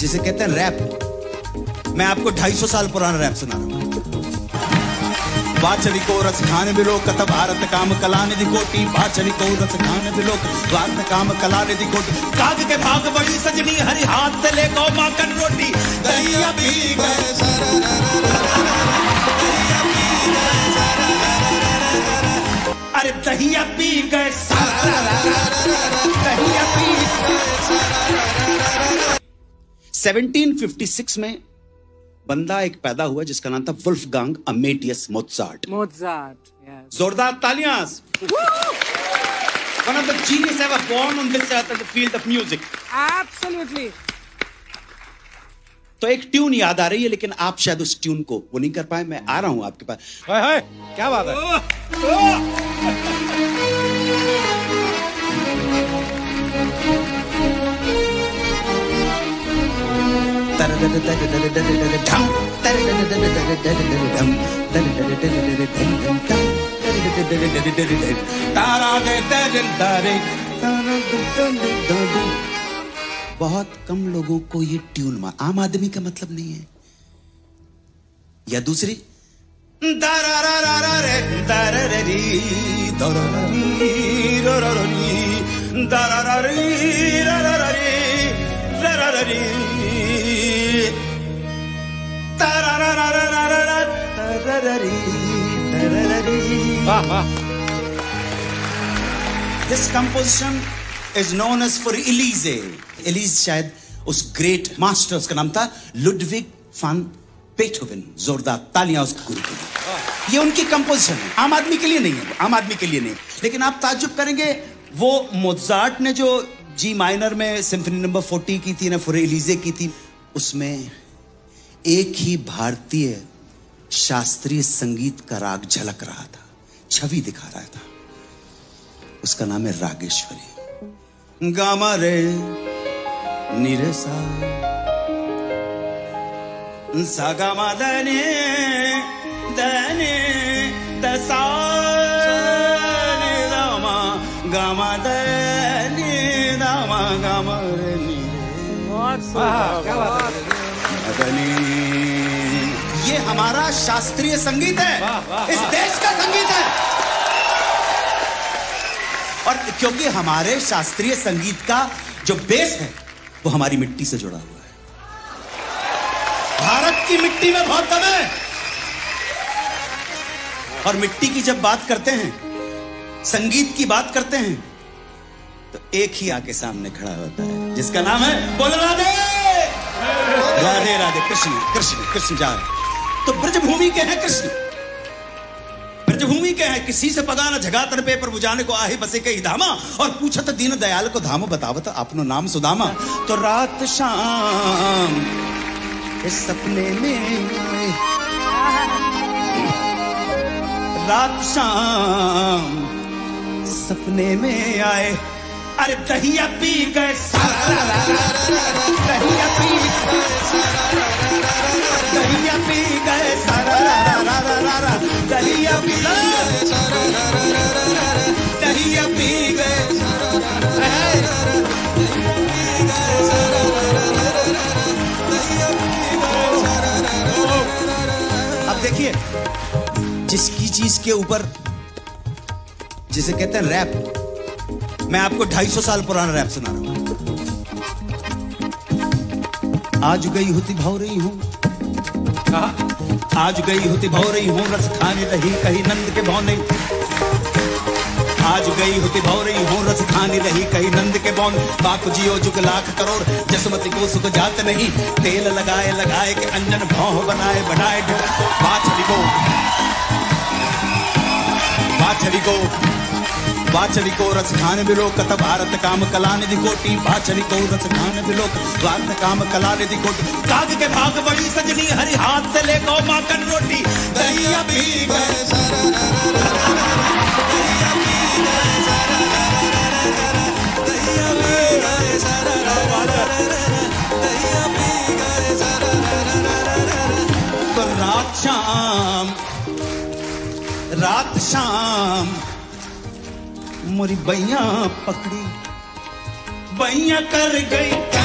जिसे कहते हैं रैप मैं आपको 250 साल पुराना रैप सुना रहा हूँ। बाचली को रस खान बिलो कत भारत काम कला निधि कोटि बाचली को रस खान बिलो भारत काम कला निधि कोटि काग के भाग बड़ी सजनी, हरी हाथ से ले गौ माखन रोटी। दहिया पी गए 1756 में बंदा एक पैदा हुआ जिसका नाम था Wolfgang Amadeus Mozart Mozart. Yes. जोरदार तालियाँ One of the genius ever born on this earth in the field of music. Absolutely. तो एक ट्यून याद आ रही है लेकिन आप शायद उस ट्यून को वो नहीं कर पाए मैं आ रहा हूँ आपके पास हाय हाय क्या बात है बहुत कम लोगों को ये ट्यून मार। आम आदमी का मतलब नहीं है। या दूसरी? दारारारारे, दारारारी। This composition is known as for Elise. Elise शायद उस ग्रेट मास्टर उसका नाम था लुडविग फान बेथोवन जोरदार तालियाँ उस गुरु के लिए ये उनकी कंपोजिशन है आम आदमी के लिए नहीं है, आम आदमी के लिए नहीं लेकिन आप ताज्जुब करेंगे, वो मोजार्ट ने जो जी माइनर में सिम्फनी नंबर 40 की थी, ना फॉर एलिजे की थी, उसमें एक ही भारतीय शास्त्रीय संगीत का राग झलक रहा था छवि दिखा रहा था। उसका नाम है रागेश्वरी। गामा रे निरे सा। सा गामा दने दने दसा दामा गामा दने दामा गामा रे निरे। बहुत सुंदर। क्या बात है। मदनी ये हमारा शास्त्रीय संगीत है। इस देश का संगीत है। और क्योंकि हमारे शास्त्रीय संगीत का जो बेस है वो हमारी मिट्टी से जुड़ा हुआ है। भारत की मिट्टी में बहुत दम है। और मिट्टी की जब बात करते हैं संगीत की बात करते हैं तो एक ही आके सामने खड़ा होता है जिसका नाम है बोल राधे। राधे राधे कृष्ण कृष्ण कृष्ण जा तो ब्रजभूमि के हैं कृष्ण। ब्रजभूमि के हैं किसी से पगा न झगा तन पे पर बुझाने को आहे बसे कही धामा, और पूछत दीन दयाल को धाम बतावत अपनो नाम सुदामा। तो रात शाम इस सपने में रात शाम सपने में आए, अरे दहिया पी गए। सारा देखिए जिसकी चीज़ के ऊपर जिसे कहते हैं रैप मैं आपको 250 साल पुराना रैप सुना रहा हूँ। आज गई होती भाव रही हूँ। कहा? आज गई होती भाव रही हूँ रस खाने रही कहीं नंद के भाव नहीं आज गई होती भाव रही हूँ रस खाने रही कहीं नंद के बौन। बाकु जियो जुग लाख करोड़ जसमती को सुख जात नहीं। तेल लगाए लगाए के अंजन भाव बनाए बनाए बाछड़ी को बाचरी को रस खान बिलो कत भारत काम कला निधि कोटि बाचरी को रस खान बिलो भारत काम कला निधि कोटि। काग के भाग बड़ी सजनी, हरी हाथ से ले गौ माखन रोटी। रात शाम रात शाम मोरी बैया पकड़ी बैया कर गई।